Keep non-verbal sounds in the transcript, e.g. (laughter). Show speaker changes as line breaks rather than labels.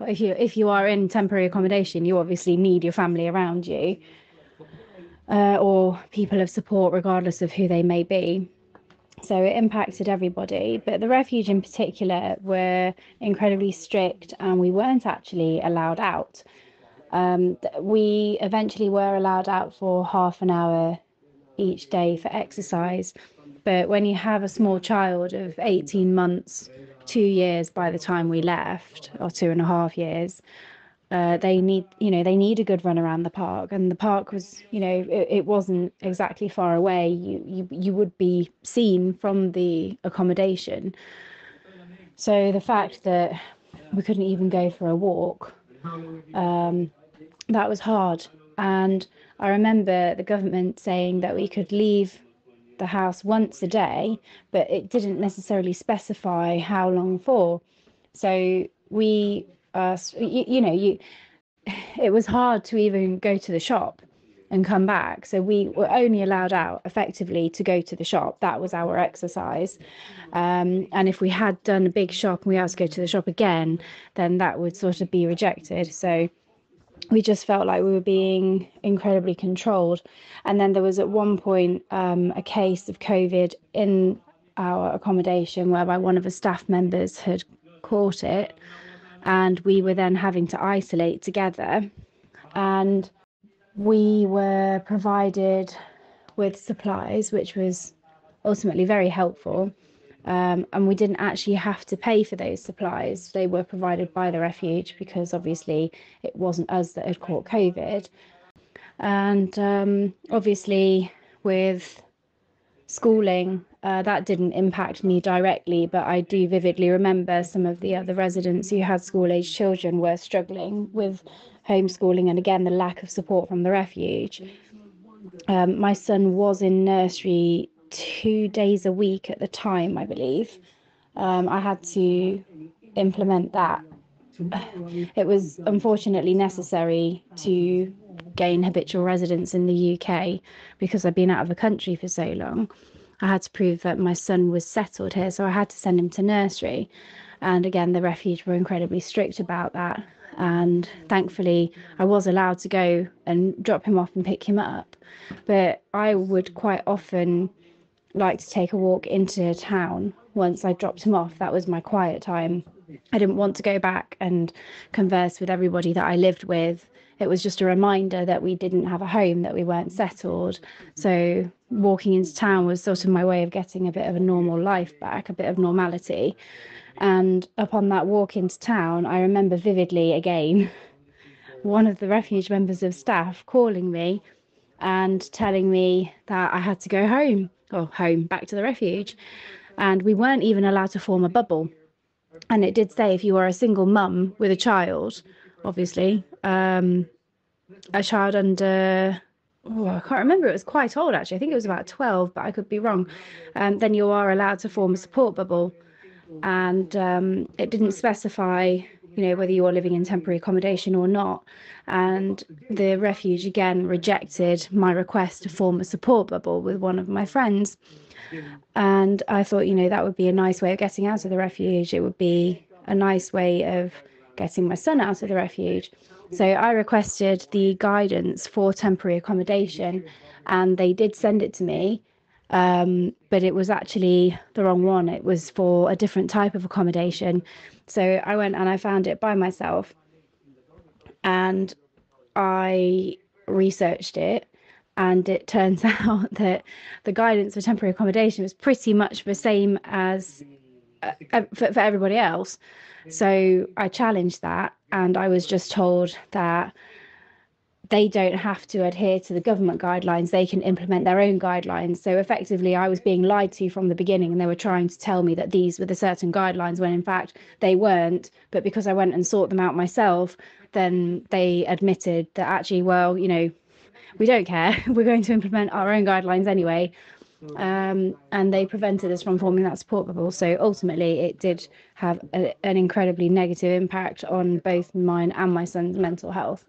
if you if you are in temporary accommodation, you obviously need your family around you, uh, or people of support, regardless of who they may be. So it impacted everybody, but the refuge in particular were incredibly strict, and we weren't actually allowed out. Um, we eventually were allowed out for half an hour each day for exercise, but when you have a small child of 18 months two years by the time we left, or two and a half years. Uh, they need, you know, they need a good run around the park, and the park was, you know, it, it wasn't exactly far away. You, you, you would be seen from the accommodation. So the fact that we couldn't even go for a walk, um, that was hard. And I remember the government saying that we could leave the house once a day, but it didn't necessarily specify how long for. So we, uh, you, you know, you, (sighs) it was hard to even go to the shop and come back. So we were only allowed out effectively to go to the shop. That was our exercise. Um, and if we had done a big shop and we had to go to the shop again, then that would sort of be rejected. So we just felt like we were being incredibly controlled. And then there was at one point um, a case of COVID in our accommodation whereby one of the staff members had caught it, and we were then having to isolate together. And we were provided with supplies, which was ultimately very helpful. Um, and we didn't actually have to pay for those supplies. They were provided by the refuge because obviously it wasn't us that had caught COVID. And um, obviously, with schooling, uh, that didn't impact me directly, but I do vividly remember some of the other residents who had school age children were struggling with homeschooling and again the lack of support from the refuge. Um, my son was in nursery two days a week at the time, I believe. Um, I had to implement that. (sighs) It was unfortunately necessary to gain habitual residence in the UK because I'd been out of the country for so long. I had to prove that my son was settled here, so I had to send him to nursery. And again, the refuge were incredibly strict about that. And thankfully, I was allowed to go and drop him off and pick him up. But I would quite often like to take a walk into town once I dropped him off. That was my quiet time. I didn't want to go back and converse with everybody that I lived with. It was just a reminder that we didn't have a home, that we weren't settled. So walking into town was sort of my way of getting a bit of a normal life back, a bit of normality. And upon that walk into town, I remember vividly again (laughs) one of the refuge members of staff calling me and telling me that I had to go home or home back to the refuge. And we weren't even allowed to form a bubble. And it did say if you are a single mum with a child, obviously, um, a child under oh, I can't remember. It was quite old actually. I think it was about 12, but I could be wrong. Um, then you are allowed to form a support bubble. And um, it didn't specify you know, whether you are living in mm-hmm. temporary accommodation or not. And mm-hmm. the refuge again rejected my request to form a support bubble with one of my friends. And I thought, you know, that would be a nice way of getting out of the refuge. It would be a nice way of getting my son out of the refuge. So I requested the guidance for temporary accommodation, and they did send it to me. Um, but it was actually the wrong one. It was for a different type of accommodation. So I went and I found it by myself and I researched it. And it (laughs) turns out that the guidance for temporary accommodation was pretty much the same as uh, for, for everybody else. So I challenged that and I was just told that they don't have to adhere to the government guidelines. They can implement their own guidelines. So effectively i was being lied to from the beginning and they were trying to tell me that these were the certain guidelines when in fact they weren't. But because i went and sought them out myself then they admitted that actually well you know we don't care. (laughs) We're going to implement our own guidelines anyway. Um, and they prevented us from forming that support bubble. So ultimately, it did have a, an incredibly negative impact on both mine and my son's mental health.